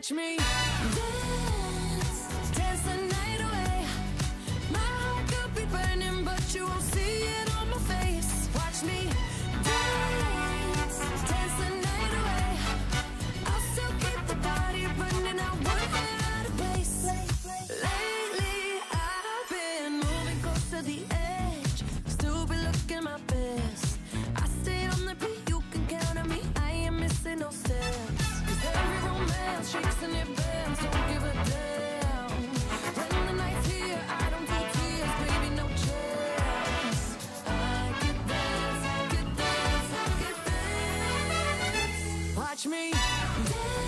watch me. Watch me. dance,